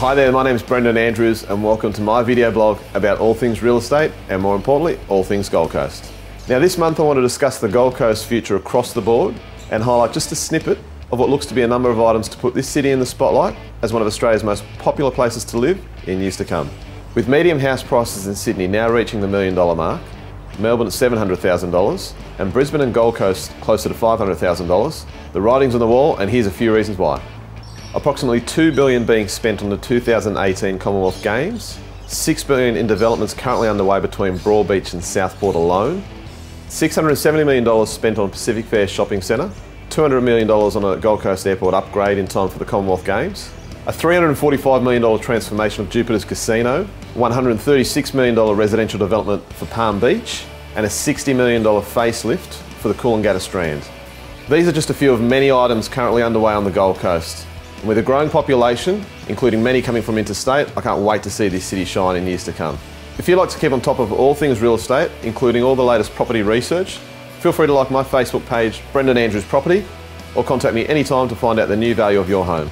Hi there, my name is Brendan Andrews and welcome to my video blog about all things real estate and more importantly, all things Gold Coast. Now this month I want to discuss the Gold Coast future across the board and highlight just a snippet of what looks to be a number of items to put this city in the spotlight as one of Australia's most popular places to live in years to come. With medium house prices in Sydney now reaching the million dollar mark, Melbourne at $700,000 and Brisbane and Gold Coast closer to $500,000, the writing's on the wall and here's a few reasons why. Approximately 2 billion being spent on the 2018 Commonwealth Games, 6 billion in developments currently underway between Broadbeach and Southport alone, $670 million spent on Pacific Fair Shopping Centre, $200 million on a Gold Coast Airport upgrade in time for the Commonwealth Games, a $345 million transformation of Jupiter's Casino, $136 million residential development for Palm Beach, and a $60 million facelift for the Coolangatta Strand. These are just a few of many items currently underway on the Gold Coast. And with a growing population, including many coming from interstate, I can't wait to see this city shine in years to come. If you'd like to keep on top of all things real estate, including all the latest property research, feel free to like my Facebook page, Brendan Andrews Property, or contact me anytime to find out the new value of your home.